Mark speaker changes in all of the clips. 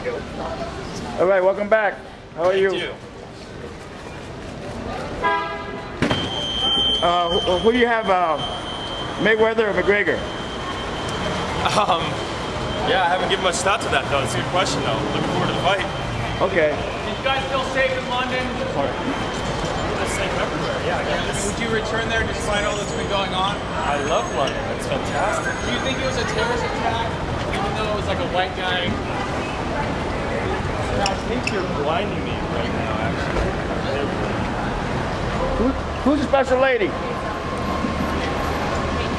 Speaker 1: All right, welcome back. How are you?
Speaker 2: Thank you.
Speaker 1: Uh, who, who do you have, uh, Mayweather or McGregor?
Speaker 2: Um, yeah, I haven't given much thought to that though. It's a good question though. Looking forward to the fight.
Speaker 1: Okay.
Speaker 3: Did you guys feel safe in London?
Speaker 2: It's safe everywhere. Yeah, I.
Speaker 3: Would you return there despite all that's been going on?
Speaker 2: I love London. It's fantastic.
Speaker 3: Do you think it was a terrorist attack, even though it was like a white guy?
Speaker 2: I think you're blinding me right now, actually.
Speaker 1: Who, who's the special lady?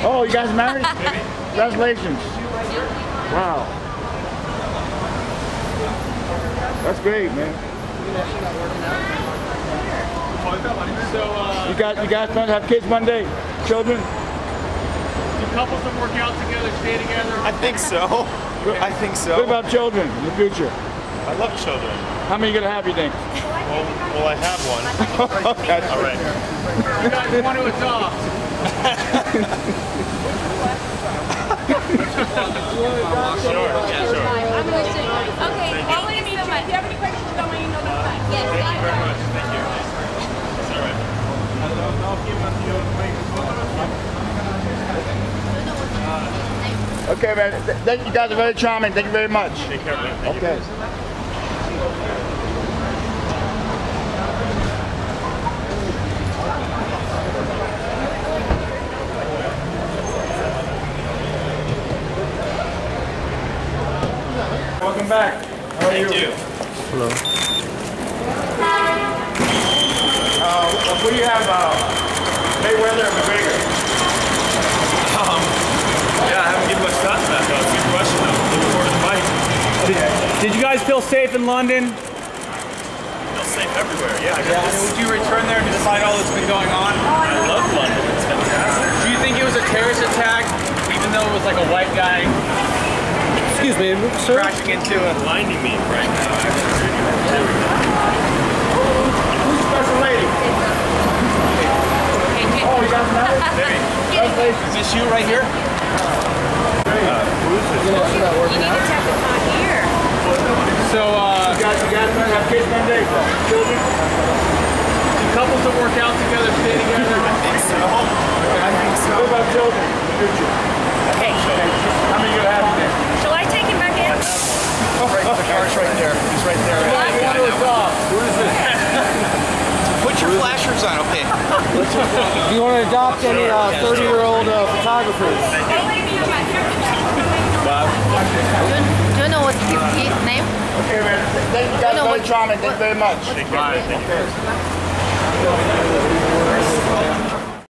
Speaker 1: Oh, you guys married? Congratulations. Wow. That's great, man.
Speaker 3: So, uh,
Speaker 1: You guys, you guys plan to have kids one day? Children?
Speaker 3: do couples that work out together stay together?
Speaker 2: I think so. I think so.
Speaker 1: What about children in the future?
Speaker 2: I love children.
Speaker 1: How many you gonna have, you think?
Speaker 2: Well, well I have one.
Speaker 1: okay.
Speaker 2: All right.
Speaker 3: You guys want to adopt?
Speaker 2: Sure. Yeah, sure.
Speaker 4: I'm going to Okay, thank you so much. If you have any questions, tell me you know the time. Yes,
Speaker 2: Thank you very much. Thank you. It's all right.
Speaker 1: Okay, man. Thank you guys are very charming. Thank you very much.
Speaker 2: Take care, man. Thank you.
Speaker 1: Okay. Welcome back. How are
Speaker 2: Thank
Speaker 1: you?
Speaker 2: you.
Speaker 1: Uh, who do you have, uh, Mayweather or McGregor?
Speaker 2: Um, yeah, I haven't given much thought to that though. It's a good question though. Looking forward to the fight.
Speaker 3: Did you guys feel safe in London?
Speaker 2: Feel safe everywhere. Yeah, I
Speaker 3: Yeah.
Speaker 2: guess.
Speaker 3: Would you return there despite all that's been going on?
Speaker 2: I love London. It's fantastic.
Speaker 3: Do you think it was a terrorist attack, even though it was like a white guy
Speaker 5: Excuse me, sir.
Speaker 3: crashing into a
Speaker 2: Blinding me right now, actually.
Speaker 1: Who's the special lady? Oh, you guys married?
Speaker 3: Is this you right here?
Speaker 4: You need to check the time here.
Speaker 3: So, uh,
Speaker 1: You guys, you guys plan to have kids one day? Children?
Speaker 3: do couples that work out together stay together?
Speaker 2: I think so. I think so.
Speaker 1: What about children in the future?
Speaker 4: Okay.
Speaker 1: How many you gonna have, you think?
Speaker 4: Shall I take him back in?
Speaker 2: Right, the car's right there. He's right there.
Speaker 6: Put your flashers on, okay?
Speaker 5: Do you want to adopt any 30 year old uh, photographers?
Speaker 4: Do you know what's his name?
Speaker 1: Okay, man. Thank you guys
Speaker 4: No,
Speaker 1: very
Speaker 4: what-
Speaker 1: charming. Thank you very much.
Speaker 2: Thank you. Thank you.